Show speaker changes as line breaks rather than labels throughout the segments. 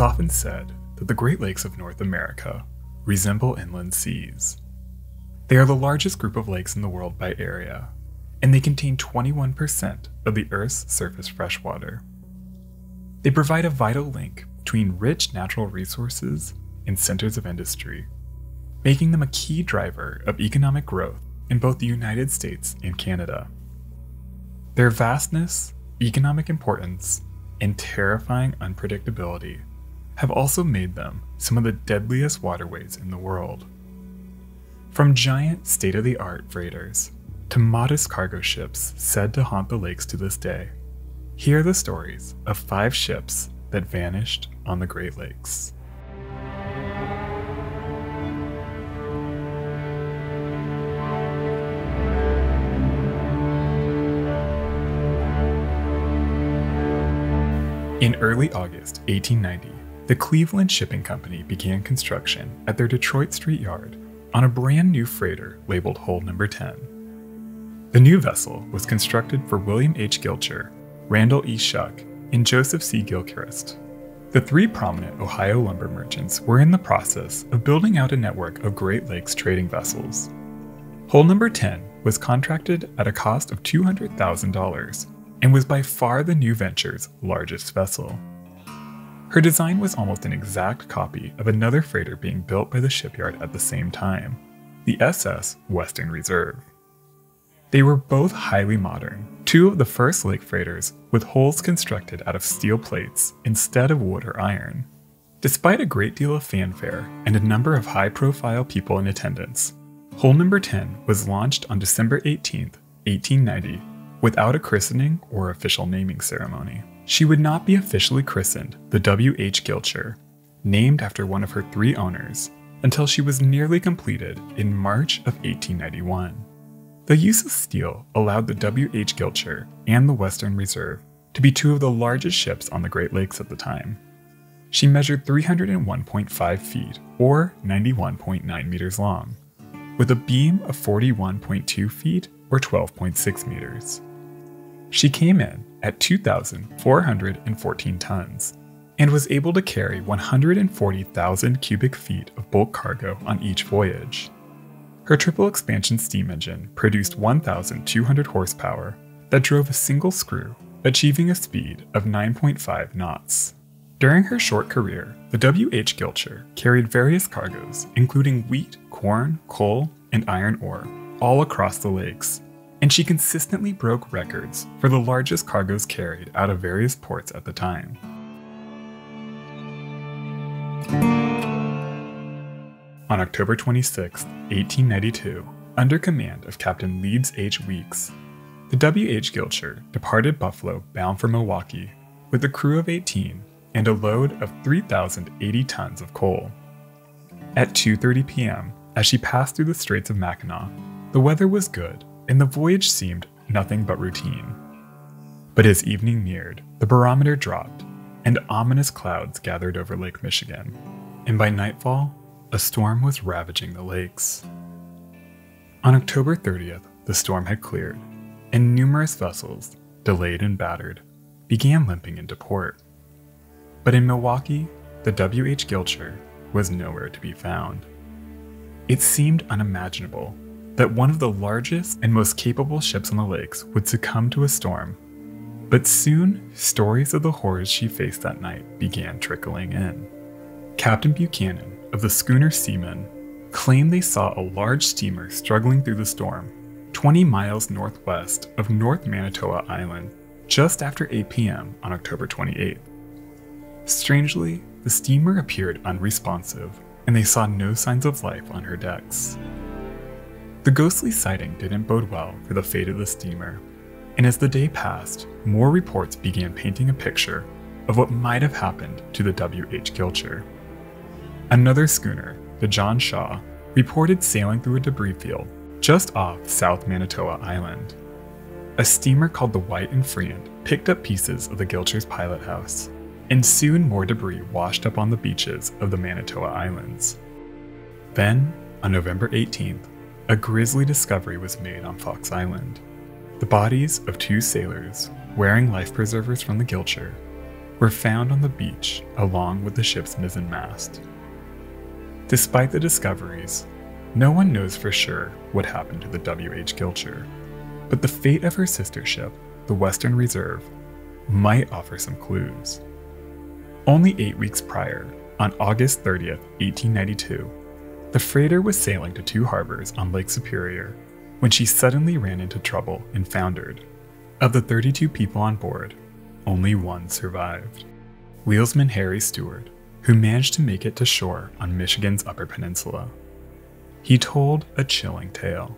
It's often said that the Great Lakes of North America resemble inland seas. They are the largest group of lakes in the world by area, and they contain 21% of the Earth's surface freshwater. They provide a vital link between rich natural resources and centers of industry, making them a key driver of economic growth in both the United States and Canada. Their vastness, economic importance, and terrifying unpredictability have also made them some of the deadliest waterways in the world. From giant state of the art freighters to modest cargo ships said to haunt the lakes to this day, here are the stories of five ships that vanished on the Great Lakes. In early August 1890, the Cleveland Shipping Company began construction at their Detroit Street Yard on a brand new freighter labeled Hull Number 10. The new vessel was constructed for William H. Gilcher, Randall E. Shuck, and Joseph C. Gilchrist. The three prominent Ohio lumber merchants were in the process of building out a network of Great Lakes trading vessels. Hull Number 10 was contracted at a cost of $200,000 and was by far the new venture's largest vessel. Her design was almost an exact copy of another freighter being built by the shipyard at the same time, the SS Western Reserve. They were both highly modern, two of the first lake freighters with hulls constructed out of steel plates instead of wood or iron. Despite a great deal of fanfare and a number of high profile people in attendance, Hull Number 10 was launched on December 18, 1890, without a christening or official naming ceremony. She would not be officially christened the W.H. Gilcher, named after one of her three owners, until she was nearly completed in March of 1891. The use of steel allowed the W.H. Gilcher and the Western Reserve to be two of the largest ships on the Great Lakes at the time. She measured 301.5 feet, or 91.9 meters long, with a beam of 41.2 feet, or 12.6 meters. She came in at 2,414 tons and was able to carry 140,000 cubic feet of bulk cargo on each voyage. Her triple expansion steam engine produced 1,200 horsepower that drove a single screw, achieving a speed of 9.5 knots. During her short career, the W.H. Gilcher carried various cargoes, including wheat, corn, coal, and iron ore, all across the lakes, and she consistently broke records for the largest cargoes carried out of various ports at the time. On October 26, 1892, under command of Captain Leeds H. Weeks, the W.H. Gilcher departed Buffalo bound for Milwaukee with a crew of 18 and a load of 3,080 tons of coal. At 2:30 p.m., as she passed through the Straits of Mackinac, the weather was good and the voyage seemed nothing but routine. But as evening neared, the barometer dropped, and ominous clouds gathered over Lake Michigan, and by nightfall, a storm was ravaging the lakes. On October 30th, the storm had cleared, and numerous vessels, delayed and battered, began limping into port. But in Milwaukee, the W.H. Gilcher was nowhere to be found. It seemed unimaginable that one of the largest and most capable ships on the lakes would succumb to a storm. But soon, stories of the horrors she faced that night began trickling in. Captain Buchanan of the schooner Seaman claimed they saw a large steamer struggling through the storm 20 miles northwest of North Manitou Island just after 8 p.m. on October 28th. Strangely, the steamer appeared unresponsive, and they saw no signs of life on her decks. The ghostly sighting didn't bode well for the fate of the steamer, and as the day passed, more reports began painting a picture of what might have happened to the W.H. Gilcher. Another schooner, the John Shaw, reported sailing through a debris field just off South Manitou Island. A steamer called the White and Friant picked up pieces of the Gilcher's pilot house, and soon more debris washed up on the beaches of the Manitou Islands. Then, on November 18th, a grisly discovery was made on Fox Island. The bodies of two sailors, wearing life preservers from the Gilcher, were found on the beach along with the ship's mizzen mast. Despite the discoveries, no one knows for sure what happened to the W.H. Gilcher, but the fate of her sister ship, the Western Reserve, might offer some clues. Only eight weeks prior, on August 30th, 1892, the freighter was sailing to Two Harbors on Lake Superior when she suddenly ran into trouble and foundered. Of the 32 people on board, only one survived wheelsman Harry Stewart, who managed to make it to shore on Michigan's Upper Peninsula. He told a chilling tale.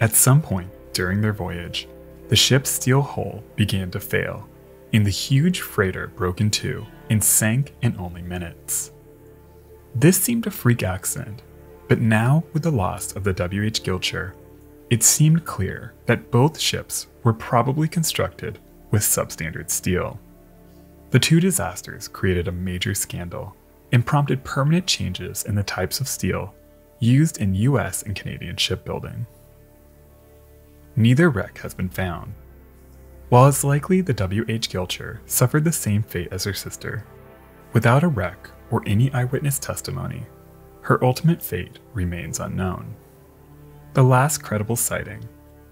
At some point during their voyage, the ship's steel hull began to fail, and the huge freighter broke in two and sank in only minutes. This seemed a freak accident, but now, with the loss of the W.H. Gilcher, it seemed clear that both ships were probably constructed with substandard steel. The two disasters created a major scandal and prompted permanent changes in the types of steel used in US and Canadian shipbuilding. Neither wreck has been found. While it's likely the W.H. Gilcher suffered the same fate as her sister, without a wreck or any eyewitness testimony, her ultimate fate remains unknown. The last credible sighting,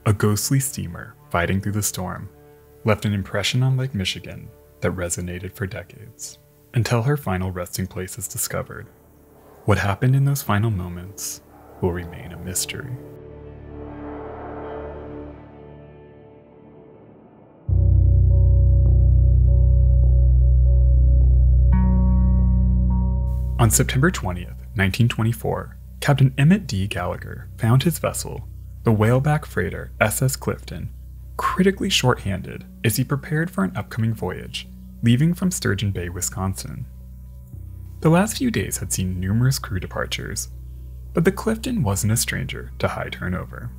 a ghostly steamer fighting through the storm, left an impression on Lake Michigan that resonated for decades, until her final resting place is discovered. What happened in those final moments will remain a mystery. On September 20th, 1924, Captain Emmett D. Gallagher found his vessel, the whaleback freighter SS Clifton, critically short-handed as he prepared for an upcoming voyage, leaving from Sturgeon Bay, Wisconsin. The last few days had seen numerous crew departures, but the Clifton wasn't a stranger to high turnover.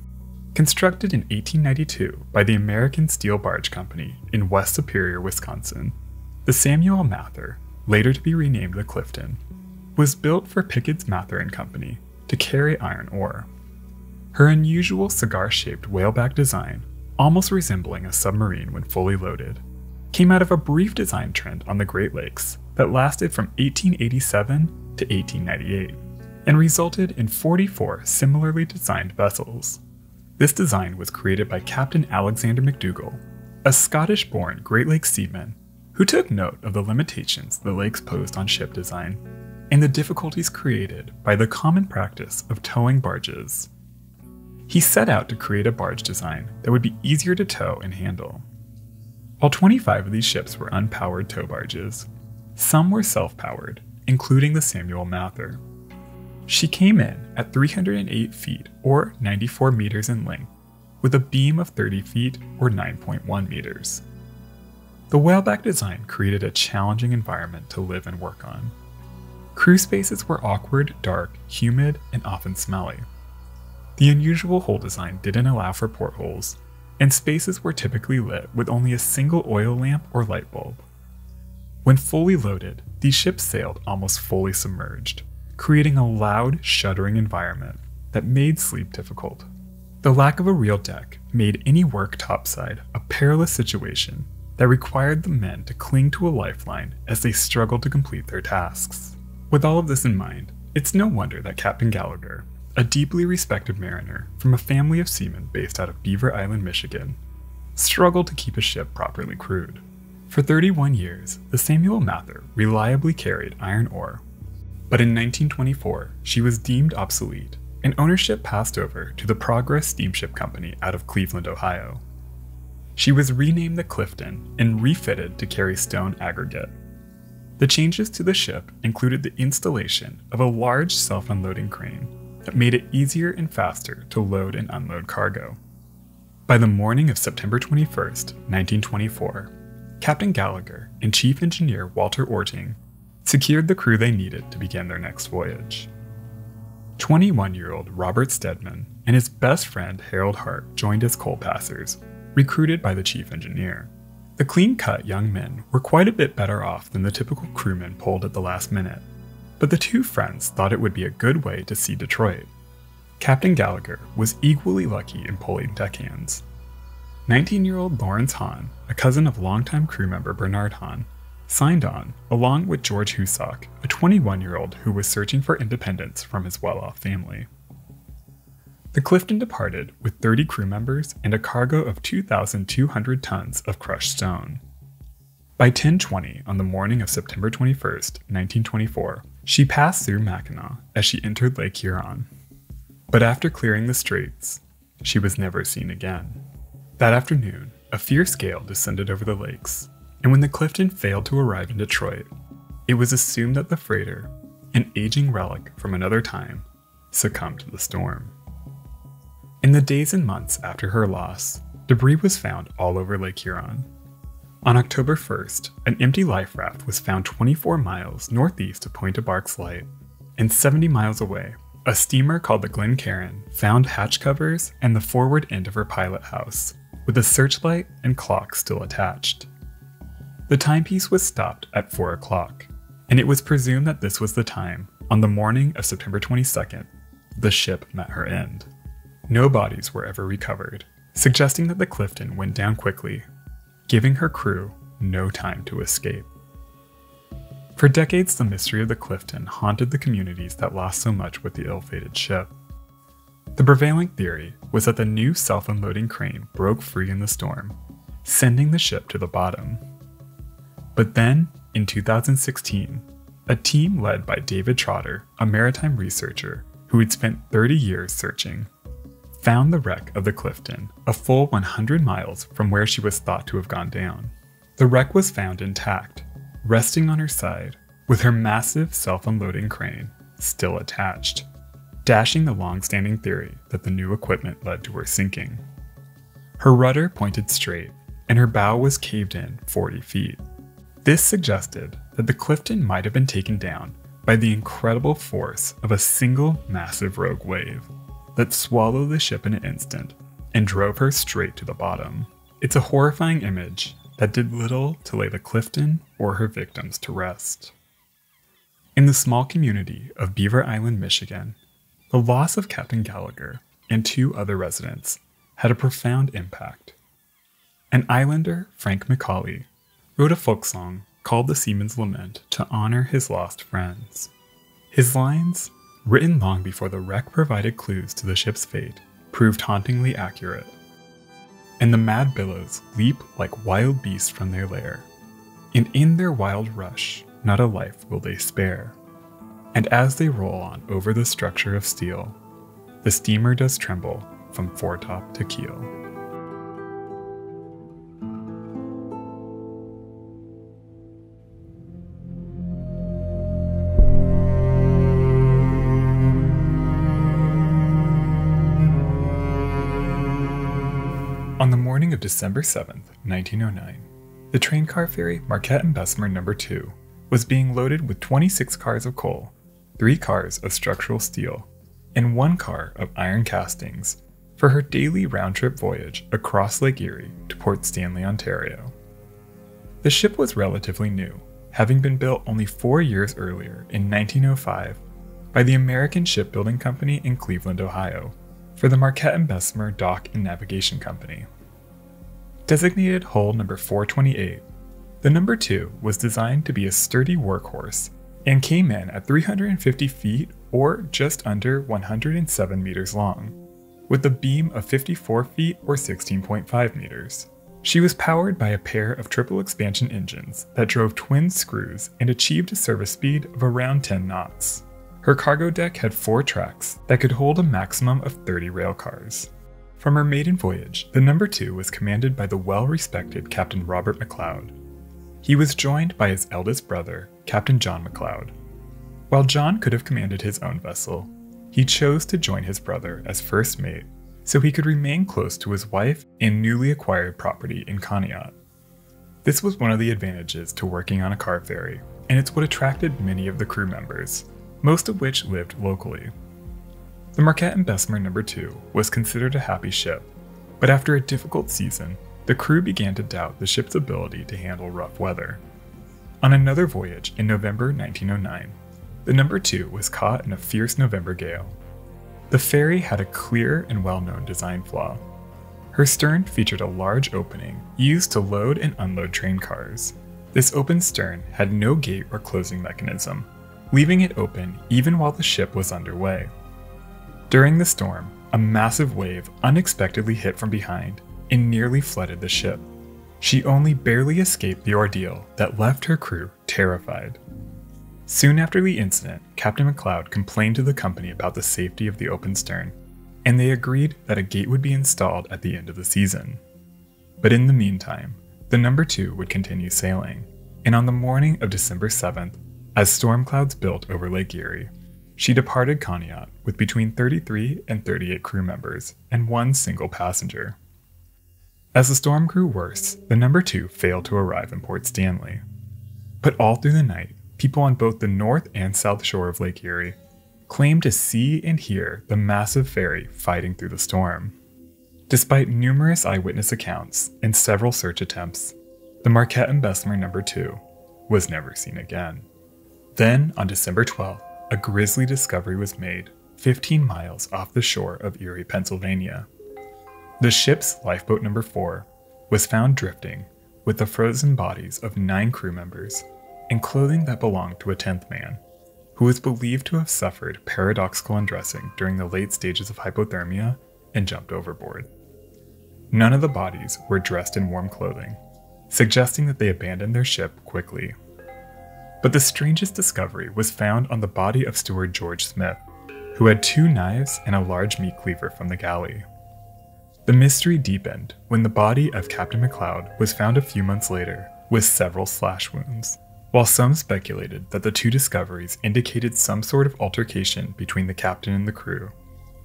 Constructed in 1892 by the American Steel Barge Company in West Superior, Wisconsin, the Samuel Mather, later to be renamed the Clifton, was built for Pickands Mather and Company to carry iron ore. Her unusual cigar shaped whaleback design, almost resembling a submarine when fully loaded, came out of a brief design trend on the Great Lakes that lasted from 1887 to 1898 and resulted in 44 similarly designed vessels. This design was created by Captain Alexander McDougall, a Scottish born Great Lakes seaman who took note of the limitations the lakes posed on ship design and the difficulties created by the common practice of towing barges. He set out to create a barge design that would be easier to tow and handle. While 25 of these ships were unpowered tow barges, some were self powered, including the Samuel Mather. She came in at 308 feet or 94 meters in length, with a beam of 30 feet or 9.1 meters. The whaleback design created a challenging environment to live and work on. Crew spaces were awkward, dark, humid, and often smelly. The unusual hull design didn't allow for portholes, and spaces were typically lit with only a single oil lamp or light bulb. When fully loaded, these ships sailed almost fully submerged, creating a loud, shuddering environment that made sleep difficult. The lack of a real deck made any work topside a perilous situation that required the men to cling to a lifeline as they struggled to complete their tasks. With all of this in mind, it's no wonder that Captain Gallagher, a deeply respected mariner from a family of seamen based out of Beaver Island, Michigan, struggled to keep his ship properly crewed. For 31 years, the Samuel Mather reliably carried iron ore, but in 1924 she was deemed obsolete and ownership passed over to the Progress Steamship Company out of Cleveland, Ohio. She was renamed the Clifton and refitted to carry stone aggregate. The changes to the ship included the installation of a large self unloading crane that made it easier and faster to load and unload cargo. By the morning of September 21, 1924, Captain Gallagher and Chief Engineer Walter Orting secured the crew they needed to begin their next voyage. 21 year old Robert Stedman and his best friend Harold Hart joined as coal passers, recruited by the chief engineer. The clean cut young men were quite a bit better off than the typical crewmen pulled at the last minute, but the two friends thought it would be a good way to see Detroit. Captain Gallagher was equally lucky in pulling deckhands. 19 year old Lawrence Hahn, a cousin of longtime crew member Bernard Hahn, signed on along with George Husock, a 21 year old who was searching for independence from his well off family. The Clifton departed with 30 crew members and a cargo of 2,200 tons of crushed stone. By 10:20 on the morning of September 21, 1924, she passed through Mackinac as she entered Lake Huron. But after clearing the straits, she was never seen again. That afternoon, a fierce gale descended over the lakes, and when the Clifton failed to arrive in Detroit, it was assumed that the freighter, an aging relic from another time, succumbed to the storm. In the days and months after her loss, debris was found all over Lake Huron. On October 1st, an empty life raft was found 24 miles northeast of Pointe aux Barques Light, and 70 miles away, a steamer called the Glencairn found hatch covers and the forward end of her pilot house, with a searchlight and clock still attached. The timepiece was stopped at 4 o'clock, and it was presumed that this was the time, on the morning of September 22nd, the ship met her end. No bodies were ever recovered, suggesting that the Clifton went down quickly, giving her crew no time to escape. For decades, the mystery of the Clifton haunted the communities that lost so much with the ill fated ship. The prevailing theory was that the new self unloading crane broke free in the storm, sending the ship to the bottom. But then, in 2016, a team led by David Trotter, a maritime researcher who had spent 30 years searching, found the wreck of the Clifton a full 100 miles from where she was thought to have gone down. The wreck was found intact, resting on her side, with her massive self unloading crane still attached, dashing the long standing theory that the new equipment led to her sinking. Her rudder pointed straight, and her bow was caved in 40 feet. This suggested that the Clifton might have been taken down by the incredible force of a single massive rogue wave that swallowed the ship in an instant and drove her straight to the bottom. It's a horrifying image that did little to lay the Clifton or her victims to rest. In the small community of Beaver Island, Michigan, the loss of Captain Gallagher and two other residents had a profound impact. An islander, Frank McCauley, wrote a folk song called The Seaman's Lament to honor his lost friends. His lines written long before the wreck provided clues to the ship's fate, proved hauntingly accurate. And the mad billows leap like wild beasts from their lair, and in their wild rush, not a life will they spare. And as they roll on over the structure of steel, the steamer does tremble from foretop to keel. Morning of December 7, 1909, the train car ferry Marquette and Bessemer No. 2 was being loaded with 26 cars of coal, 3 cars of structural steel, and 1 car of iron castings for her daily round trip voyage across Lake Erie to Port Stanley, Ontario. The ship was relatively new, having been built only four years earlier in 1905 by the American Shipbuilding Company in Cleveland, Ohio, for the Marquette and Bessemer Dock and Navigation Company. Designated hull number 428, the number 2 was designed to be a sturdy workhorse and came in at 350 feet or just under 107 meters long, with a beam of 54 feet or 16.5 meters. She was powered by a pair of triple expansion engines that drove twin screws and achieved a service speed of around 10 knots. Her cargo deck had four tracks that could hold a maximum of 30 rail cars. From her maiden voyage, the number 2 was commanded by the well respected Captain Robert MacLeod. He was joined by his eldest brother, Captain John MacLeod. While John could have commanded his own vessel, he chose to join his brother as first mate so he could remain close to his wife and newly acquired property in Conneaut. This was one of the advantages to working on a car ferry, and it's what attracted many of the crew members, most of which lived locally. The Marquette and Bessemer No. 2 was considered a happy ship, but after a difficult season, the crew began to doubt the ship's ability to handle rough weather. On another voyage in November 1909, the No. 2 was caught in a fierce November gale. The ferry had a clear and well known design flaw. Her stern featured a large opening used to load and unload train cars. This open stern had no gate or closing mechanism, leaving it open even while the ship was underway. During the storm, a massive wave unexpectedly hit from behind and nearly flooded the ship. She only barely escaped the ordeal that left her crew terrified. Soon after the incident, Captain McLeod complained to the company about the safety of the open stern, and they agreed that a gate would be installed at the end of the season. But in the meantime, the number 2 would continue sailing, and on the morning of December 7th, as storm clouds built over Lake Erie, she departed Conneaut with between 33 and 38 crew members and one single passenger. As the storm grew worse, the number 2 failed to arrive in Port Stanley. But all through the night, people on both the north and south shore of Lake Erie claimed to see and hear the massive ferry fighting through the storm. Despite numerous eyewitness accounts and several search attempts, the Marquette and Bessemer number 2 was never seen again. Then, on December 12th, a grisly discovery was made 15 miles off the shore of Erie, Pennsylvania. The ship's lifeboat number 4 was found drifting with the frozen bodies of nine crew members and clothing that belonged to a 10th man, who was believed to have suffered paradoxical undressing during the late stages of hypothermia and jumped overboard. None of the bodies were dressed in warm clothing, suggesting that they abandoned their ship quickly. But the strangest discovery was found on the body of steward George Smith, who had two knives and a large meat cleaver from the galley. The mystery deepened when the body of Captain McLeod was found a few months later with several slash wounds. While some speculated that the two discoveries indicated some sort of altercation between the captain and the crew,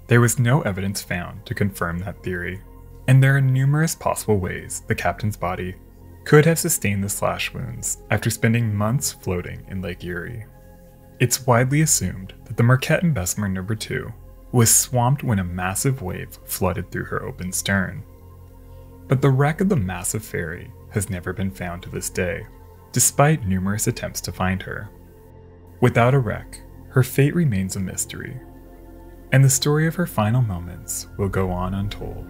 there was no evidence found to confirm that theory and there are numerous possible ways the captain's body could have sustained the slash wounds after spending months floating in Lake Erie. It's widely assumed that the Marquette and Bessemer number 2 was swamped when a massive wave flooded through her open stern. But the wreck of the massive ferry has never been found to this day, despite numerous attempts to find her. Without a wreck, her fate remains a mystery, and the story of her final moments will go on untold.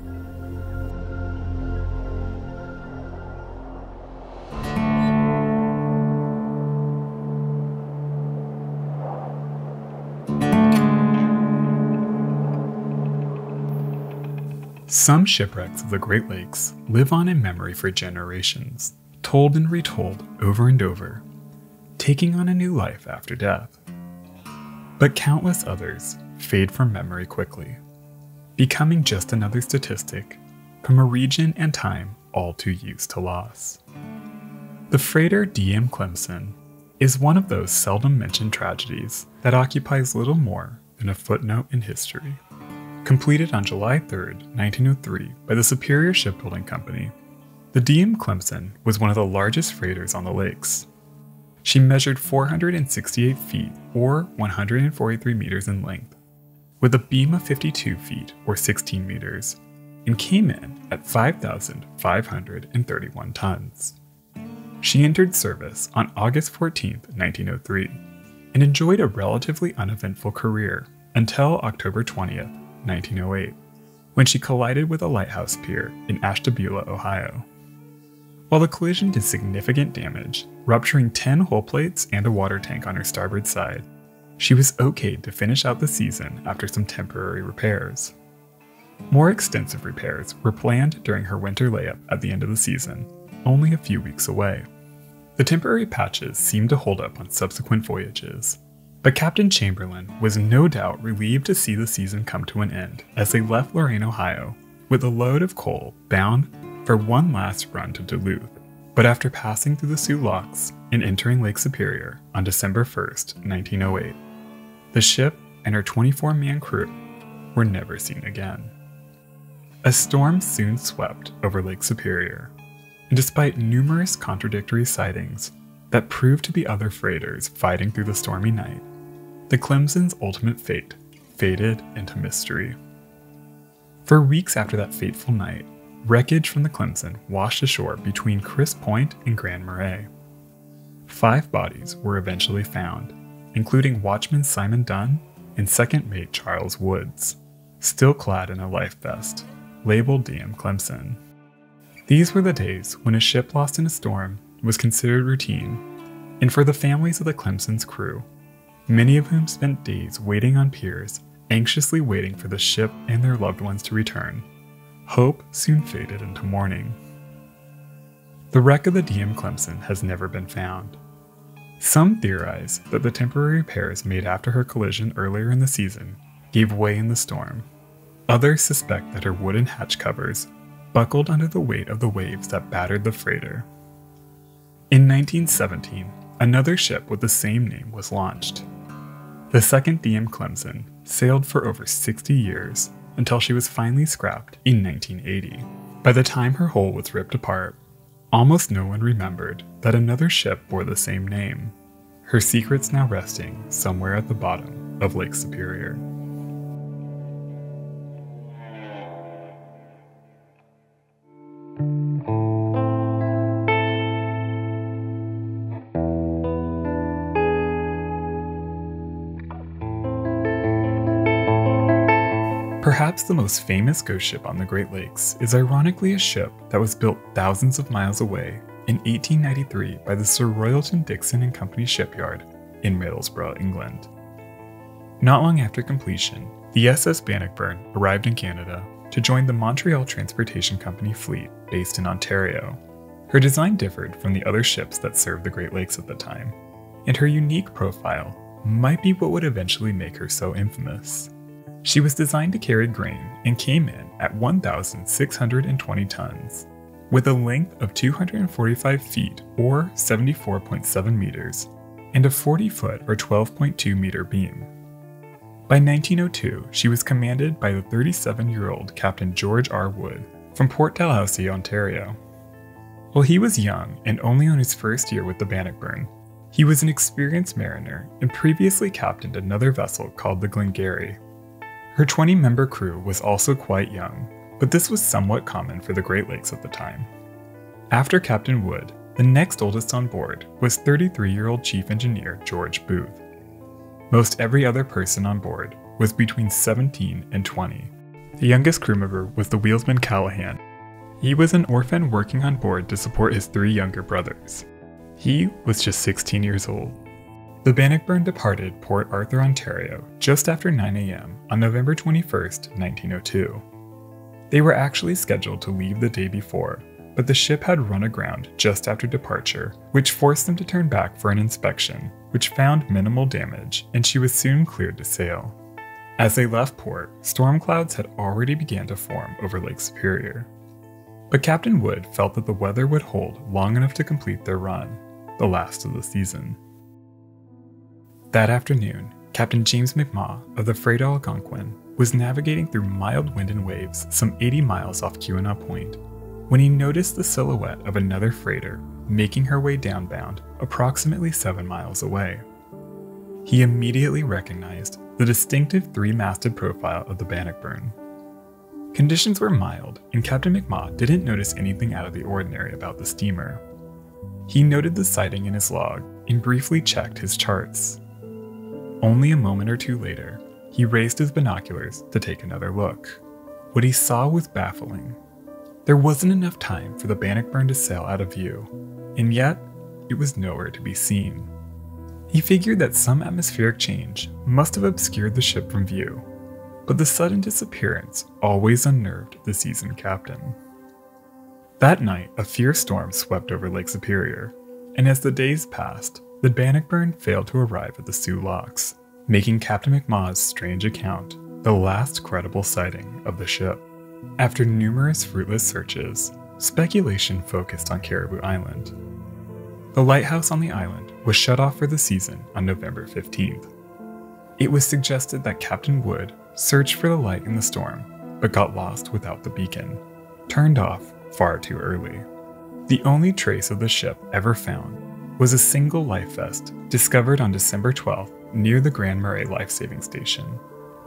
Some shipwrecks of the Great Lakes live on in memory for generations, told and retold over and over, taking on a new life after death. But countless others fade from memory quickly, becoming just another statistic from a region and time all too used to loss. The freighter DM Clemson is one of those seldom mentioned tragedies that occupies little more than a footnote in history. Completed on July 3, 1903, by the Superior Shipbuilding Company, the DM Clemson was one of the largest freighters on the lakes. She measured 468 feet, or 143 meters in length, with a beam of 52 feet, or 16 meters, and came in at 5,531 tons. She entered service on August 14, 1903, and enjoyed a relatively uneventful career until October 20th, 1908, when she collided with a lighthouse pier in Ashtabula, Ohio. While the collision did significant damage, rupturing 10 hull plates and a water tank on her starboard side, she was okayed to finish out the season after some temporary repairs. More extensive repairs were planned during her winter layup at the end of the season, only a few weeks away. The temporary patches seemed to hold up on subsequent voyages, but Captain Chamberlain was no doubt relieved to see the season come to an end as they left Lorain, Ohio, with a load of coal bound for one last run to Duluth. But after passing through the Soo Locks and entering Lake Superior on December 1st, 1908, the ship and her 24 man crew were never seen again. A storm soon swept over Lake Superior, and despite numerous contradictory sightings that proved to be other freighters fighting through the stormy night, the Clemson's ultimate fate faded into mystery. For weeks after that fateful night, wreckage from the Clemson washed ashore between Crisp Point and Grand Marais. Five bodies were eventually found, including watchman Simon Dunn and second mate Charles Woods, still clad in a life vest, labeled DM Clemson. These were the days when a ship lost in a storm was considered routine, and for the families of the Clemson's crew, many of whom spent days waiting on piers, anxiously waiting for the ship and their loved ones to return, hope soon faded into mourning. The wreck of the DM Clemson has never been found. Some theorize that the temporary repairs made after her collision earlier in the season gave way in the storm. Others suspect that her wooden hatch covers buckled under the weight of the waves that battered the freighter. In 1917, another ship with the same name was launched. The second DM Clemson sailed for over 60 years until she was finally scrapped in 1980. By the time her hull was ripped apart, almost no one remembered that another ship bore the same name, her secrets now resting somewhere at the bottom of Lake Superior. Perhaps the most famous ghost ship on the Great Lakes is ironically a ship that was built thousands of miles away in 1893 by the Sir Raylton Dixon and Company shipyard in Middlesbrough, England. Not long after completion, the SS Bannockburn arrived in Canada to join the Montreal Transportation Company fleet based in Ontario. Her design differed from the other ships that served the Great Lakes at the time, and her unique profile might be what would eventually make her so infamous. She was designed to carry grain and came in at 1,620 tons, with a length of 245 feet or 74.7 meters, and a 40 foot or 12.2 meter beam. By 1902, she was commanded by the 37 year old Captain George R. Wood from Port Dalhousie, Ontario. While he was young and only on his first year with the Bannockburn, he was an experienced mariner and previously captained another vessel called the Glengarry her 20 member crew was also quite young, but this was somewhat common for the Great Lakes at the time. After Captain Wood, the next oldest on board was 33 year old Chief Engineer George Booth. Most every other person on board was between 17 and 20. The youngest crew member was the wheelsman Callahan. He was an orphan working on board to support his three younger brothers. He was just 16 years old. The Bannockburn departed Port Arthur, Ontario just after 9 a.m. on November 21, 1902. They were actually scheduled to leave the day before, but the ship had run aground just after departure, which forced them to turn back for an inspection, which found minimal damage, and she was soon cleared to sail. As they left port, storm clouds had already begun to form over Lake Superior. But Captain Wood felt that the weather would hold long enough to complete their run, the last of the season. That afternoon, Captain James McMaw of the freighter Algonquin was navigating through mild wind and waves some 80 miles off Keweenaw Point when he noticed the silhouette of another freighter making her way downbound approximately 7 miles away. He immediately recognized the distinctive three masted profile of the Bannockburn. Conditions were mild, and Captain McMaw didn't notice anything out of the ordinary about the steamer. He noted the sighting in his log and briefly checked his charts. Only a moment or two later, he raised his binoculars to take another look. What he saw was baffling. There wasn't enough time for the Bannockburn to sail out of view, and yet it was nowhere to be seen. He figured that some atmospheric change must have obscured the ship from view, but the sudden disappearance always unnerved the seasoned captain. That night, a fierce storm swept over Lake Superior, and as the days passed, the Bannockburn failed to arrive at the Soo Locks, making Captain McMaw's strange account the last credible sighting of the ship. After numerous fruitless searches, speculation focused on Caribou Island. The lighthouse on the island was shut off for the season on November 15th. It was suggested that Captain Wood searched for the light in the storm, but got lost without the beacon, turned off far too early. The only trace of the ship ever found was a single life vest discovered on December 12th near the Grand Marais Life Saving Station.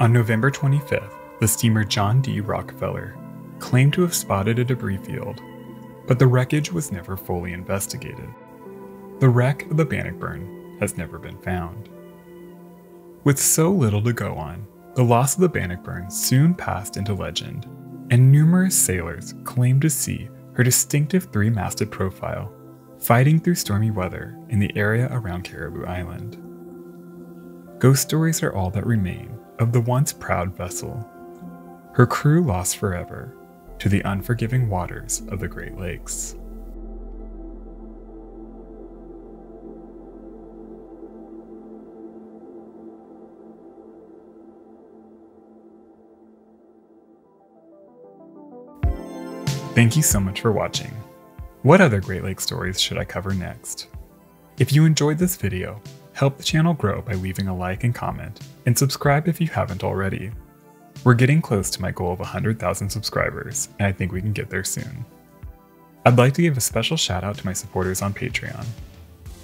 On November 25th, the steamer John D. Rockefeller claimed to have spotted a debris field, but the wreckage was never fully investigated. The wreck of the Bannockburn has never been found. With so little to go on, the loss of the Bannockburn soon passed into legend, and numerous sailors claimed to see her distinctive three masted profile fighting through stormy weather in the area around Caribou Island. Ghost stories are all that remain of the once proud vessel, her crew lost forever to the unforgiving waters of the Great Lakes. Thank you so much for watching. What other Great Lake stories should I cover next? If you enjoyed this video, help the channel grow by leaving a like and comment, and subscribe if you haven't already. We're getting close to my goal of 100,000 subscribers, and I think we can get there soon. I'd like to give a special shout out to my supporters on Patreon.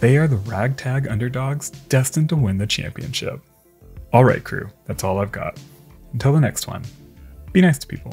They are the ragtag underdogs destined to win the championship. Alright, crew, that's all I've got. Until the next one, be nice to people.